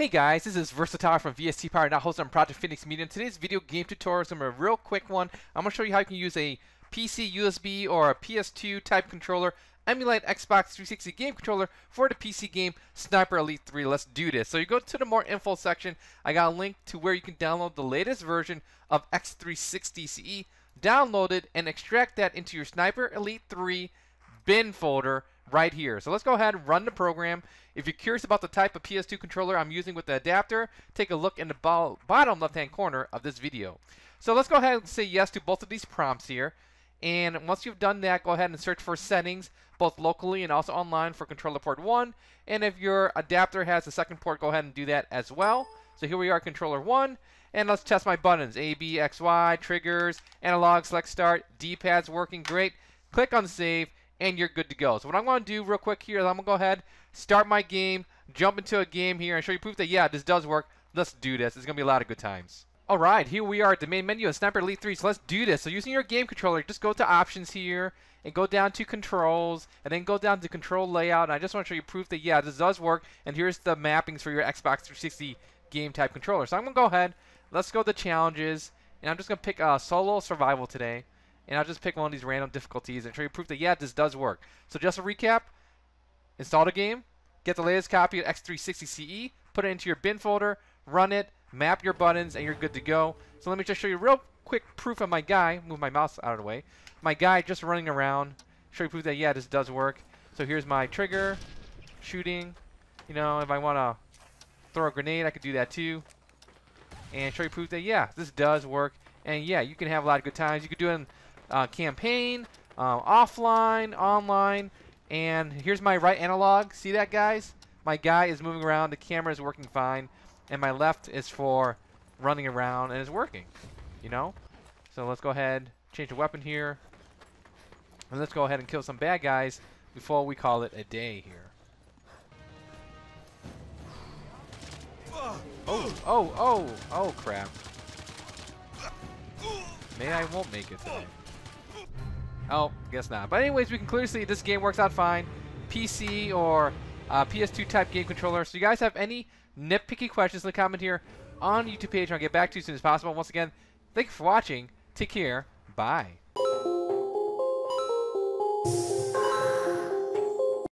Hey guys, this is Versatile from VST Power, now hosted on Project Phoenix Media. Today's video game tutorial is going to be a real quick one. I'm going to show you how you can use a PC USB or a PS2 type controller, emulate Xbox 360 game controller for the PC game Sniper Elite 3. Let's do this. So you go to the more info section. I got a link to where you can download the latest version of X360 CE, download it, and extract that into your Sniper Elite 3 bin folder right here. So let's go ahead and run the program. If you're curious about the type of PS2 controller I'm using with the adapter, take a look in the bo bottom left-hand corner of this video. So let's go ahead and say yes to both of these prompts here. And once you've done that, go ahead and search for settings, both locally and also online for controller port 1. And if your adapter has a second port, go ahead and do that as well. So here we are, controller 1. And let's test my buttons, A, B, X, Y, triggers, analog, select start, D-pad's working great. Click on save, and you're good to go. So what I'm going to do real quick here is I'm going to go ahead, start my game, jump into a game here, and show you proof that, yeah, this does work. Let's do this. It's going to be a lot of good times. All right, here we are at the main menu of Sniper Elite 3, so let's do this. So using your game controller, just go to options here, and go down to controls, and then go down to control layout, and I just want to show you proof that, yeah, this does work, and here's the mappings for your Xbox 360 game type controller. So I'm going to go ahead, let's go to challenges, and I'm just going to pick uh, solo survival today and I'll just pick one of these random difficulties and show you proof that, yeah, this does work. So just a recap, install the game, get the latest copy of X360 CE, put it into your bin folder, run it, map your buttons, and you're good to go. So let me just show you real quick proof of my guy, move my mouse out of the way, my guy just running around, show you proof that, yeah, this does work. So here's my trigger, shooting, you know, if I want to throw a grenade, I could do that too. And show you proof that, yeah, this does work. And yeah, you can have a lot of good times. You could do it in uh, campaign, uh, offline, online, and here's my right analog. See that, guys? My guy is moving around. The camera is working fine, and my left is for running around, and it's working. You know? So let's go ahead, change the weapon here, and let's go ahead and kill some bad guys before we call it a day here. Oh, oh, oh, oh, crap. Maybe I won't make it today. Oh, guess not. But anyways, we can clearly see this game works out fine. PC or uh, PS2 type game controller. So you guys have any nitpicky questions, leave a comment here on YouTube page. I'll get back to you as soon as possible. Once again, thank you for watching. Take care. Bye.